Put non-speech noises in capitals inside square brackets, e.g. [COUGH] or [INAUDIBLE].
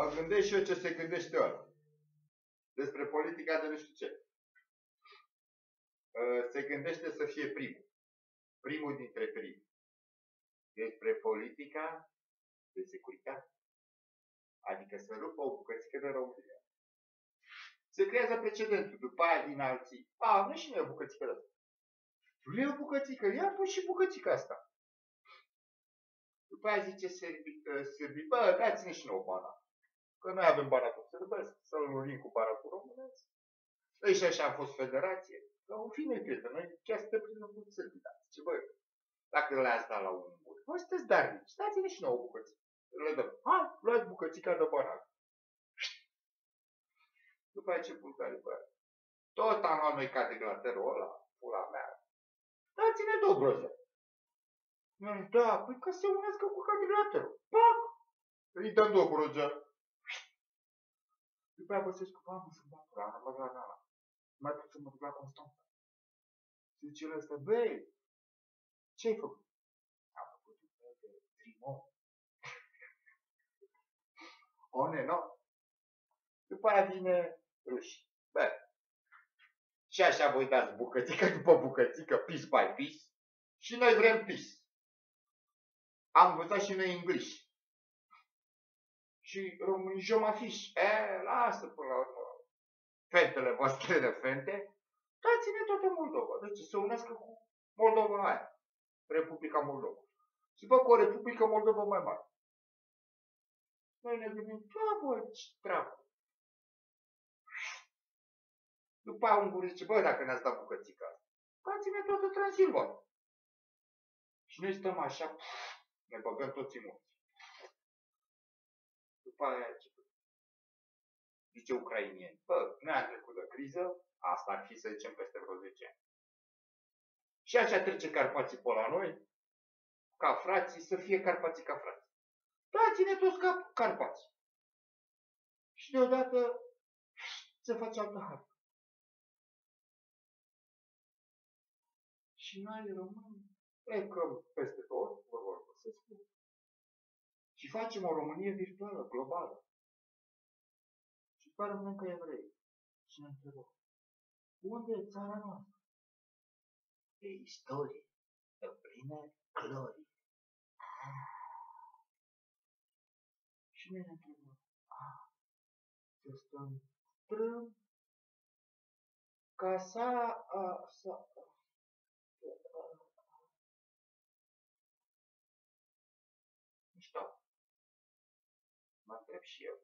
Mă gândesc și eu ce se gândește ăla. Despre politica de nu știu ce. Uh, se gândește să fie primul. Primul dintre primii. Despre politica de securitate. Adică să rupă o bucățică de România. Se creează precedentul. După aia din alții. A, nu și noi o bucățică de asta. Nu e o bucățică. Ia pus și bucățica asta. După aia zice Serbi, uh, Serbi bă, dați-ne și nouă bana. Că noi avem baratul sârbesc, să-l unim cu baratul românesc. Ei și așa a fost federație. Că în fine, prieten, noi chiar suntem prin cu sârbii. Da. Ce băi, dacă le-ați dat la un bun, voi sunteți darnici, dați-ne și nouă bucăți. Le dăm, hai, luați bucățica de barac. După aceea ce bulgari, bă, tot am luat noi ca de glaterul ăla, pula mea. Dați-ne două broze. Da, păi ca să se unească cu cadrilaterul. Pac! Îi dăm două broze. După aia Băsescu, bă, mă, să-mi dau pula, am băgat la ala. Mai pot să mă duc la Constanța. Și zice el ăsta, băi, ce ai făcut? Am făcut un fel de trimon. [LAUGHS] One, no? După aia vine ruși. Bă, și așa voi dați bucățică după bucățică, piece by piece. Și noi vrem peace. Am învățat și noi english și românii je m'afiș. E, lasă până la urmă fetele voastre de fete, dați-ne toată Moldova. Deci să unească cu Moldova aia. Republica Moldova. Și bă, cu o Republică Moldova mai mare. Noi ne gândim, da, bă, ce treabă. După aia un zice, bă, dacă ne-ați dat bucățica dați-ne toată Transilvania. Și noi stăm așa, pf, ne băgăm toți în munți după aia ce zice ucrainieni, bă, nu am trecut de criză, asta ar fi să zicem peste vreo 10 ani. Și așa trece Carpații pe la noi, ca frații, să fie Carpații ca frații. Dați-ne toți ca Carpați. Și deodată se face altă hartă. Și noi români plecăm peste tot, vă vorbesc, să spun și facem o Românie virtuală, globală. Și după rămânem ca evrei. Și ne întrebăm, unde e țara noastră? E istorie, e plină glorie. Și ne întrebăm, ah, să stăm strâm ca să, a, să, Mă întreb și eu.